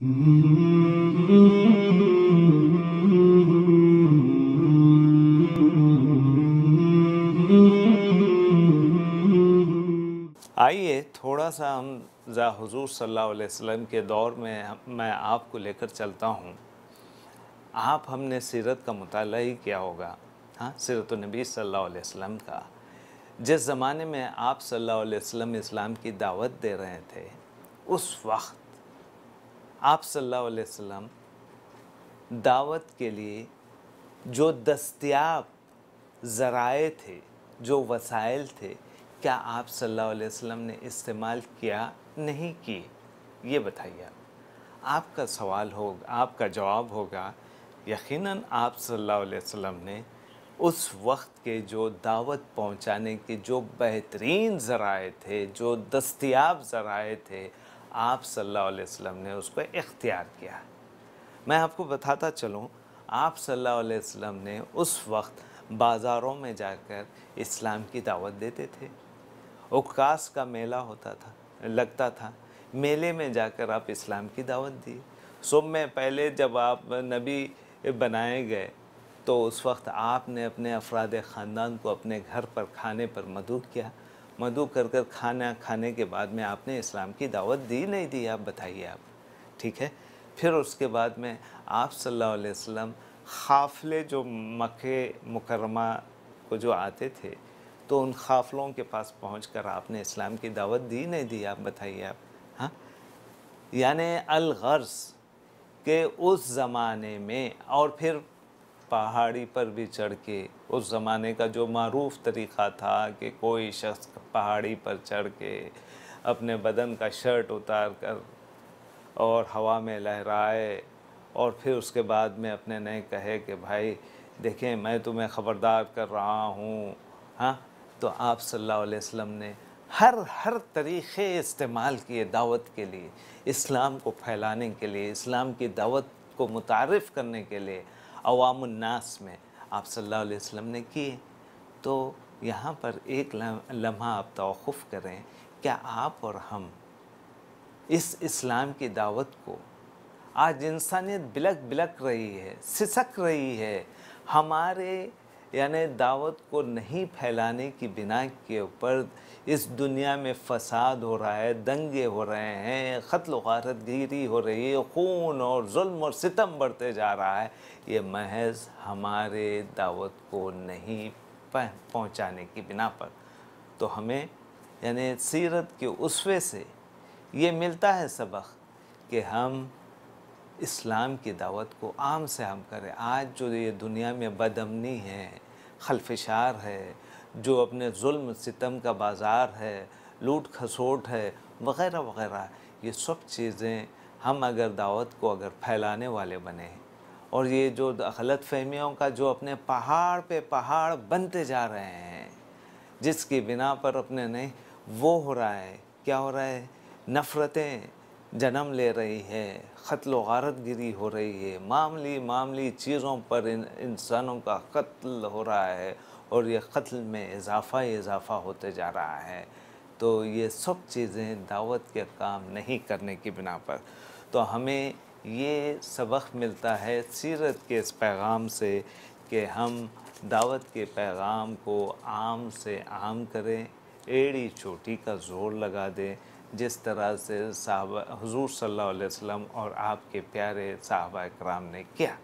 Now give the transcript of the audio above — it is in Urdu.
آئیے تھوڑا سا ہم ذا حضور صلی اللہ علیہ وسلم کے دور میں میں آپ کو لے کر چلتا ہوں۔ آپ ہم نے سیرت کا مطالعہ ہی کیا ہوگا۔ ہاں سیرت النبی صلی اللہ علیہ وسلم کا۔ جس زمانے میں آپ صلی اللہ علیہ وسلم اسلام کی دعوت دے رہے تھے، اس وقت آپ صلی اللہ علیہ وسلم دعوت کے لیے جو دستیاب ذرائع تھے، جو وسائل تھے، کیا آپ صلی اللہ علیہ وسلم نے استعمال کیا نہیں کی یہ بتائیے آپ۔ آپ کا سوال ہوگا، آپ کا جواب ہوگا، یقیناً آپ صلی اللہ علیہ وسلم نے اس وقت کے جو دعوت پہنچانے کے جو بہترین ذرائع تھے، جو دستیاب ذرائع تھے آپ صلی اللہ علیہ وسلم نے اس کو اختیار کیا میں آپ کو بتاتا چلوں، آپ صلی اللہ علیہ وسلم نے اس وقت بازاروں میں جا کر اسلام کی دعوت دیتے تھے۔ اکاس کا میلہ ہوتا تھا، لگتا تھا۔ میلے میں جا کر آپ اسلام کی دعوت دی۔ صبح میں پہلے جب آپ نبی بنائے گئے، تو اس وقت آپ نے اپنے افراد خاندان کو اپنے گھر پر کھانے پر مدعو کیا۔ مدعو کر کر کھانا کھانے کے بعد میں آپ نے اسلام کی دعوت دی نہیں دی، آپ بتائیے آپ، ٹھیک ہے؟ پھر اس کے بعد میں آپ صلی اللہ علیہ وسلم خافلے جو مکہ مکرمہ کو جو آتے تھے، تو ان خافلوں کے پاس پہنچ کر آپ نے اسلام کی دعوت دی نہیں دی، آپ بتائیے آپ ہاں؟ یعنی الغرض کہ اس زمانے میں، اور پھر پہاڑی پر بھی چڑھ کے، اس زمانے کا جو معروف طریقہ تھا کہ کوئی شخص پہاڑی پر چڑھ کے اپنے بدن کا شرٹ اتار کر اور ہوا میں لہرائے اور پھر اس کے بعد میں اپنے نئے کہے کہ بھائی، دیکھیں، میں تمہیں خبردار کر رہا ہوں ہاں؟ تو آپ صلی اللہ علیہ وسلم نے ہر ہر طریقے استعمال کیے دعوت کے لیے، اسلام کو پھیلانے کے لیے، اسلام کی دعوت کو متعارف کرنے کے لیے، عوام الناس میں آپ صلی اللہ علیہ وسلم نے کیے۔ تو یہاں پر ایک لمحہ آپ توقف کریں، کیا آپ اور ہم اس اسلام کی دعوت کو آج انسانیت بلک بلک رہی ہے، سسک رہی ہے، ہمارے یعنی دعوت کو نہیں پھیلانے کی بنا کے اوپر اس دنیا میں فساد ہو رہا ہے، دنگے ہو رہے ہیں، قتل و غارت گیری ہو رہی ہے، خون اور ظلم اور ستم بڑھتے جا رہا ہے، یہ محض ہمارے دعوت کو نہیں پہنچانے کی بنا پر۔ تو ہمیں یعنی سیرت کے اسوے سے یہ ملتا ہے سبق کہ ہم اسلام کی دعوت کو عام سے ہم کریں۔ آج جو یہ دنیا میں بدمنی ہے، خلفشار ہے، جو اپنے ظلم، ستم کا بازار ہے، لوٹ کھسوٹ ہے، وغیرہ وغیرہ، یہ سب چیزیں ہم اگر دعوت کو اگر پھیلانے والے بنے اور یہ جو غلط فہمیوں کا جو اپنے پہاڑ پہ پہاڑ بنتے جا رہے ہیں، جس کی بنا پر اپنے نہیں وہ ہو رہا ہے، کیا ہو رہا ہے؟ نفرتیں جنم لے رہی ہے، قتل و غارت گری ہو رہی ہے معاملی معاملی چیزوں پر ان انسانوں کا قتل ہو رہا ہے اور یہ قتل میں اضافہ اضافہ ہوتے جا رہا ہے۔ تو یہ سب چیزیں دعوت کے کام نہیں کرنے کی بنا پر۔ تو ہمیں یہ سبق ملتا ہے سیرت کے اس پیغام سے کہ ہم دعوت کے پیغام کو عام سے عام کریں، ایڑی چوٹی کا زور لگا دیں، جس طرح سے صحابہ، حضور صلی اللہ علیہ وسلم اور آپ کے پیارے صحابہ اکرام نے کیا۔